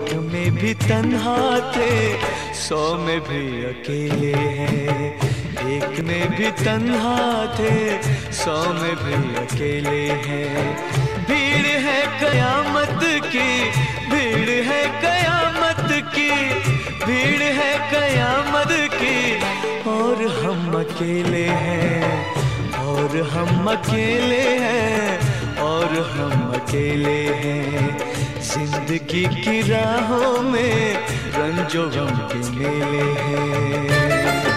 भी तन्हा थे, सौ में भी अकेले हैं। एक में भी तन्हा थे, सौ में भी अकेले हैं। भीड़ है कयामत की, भीड़ है कयामत की, भीड़ है कयामत की। और हम अकेले हैं, और हम अकेले हैं। और हम अकेले हैं। ज़िंदगी की राहों में रंजो गम के मेले हैं।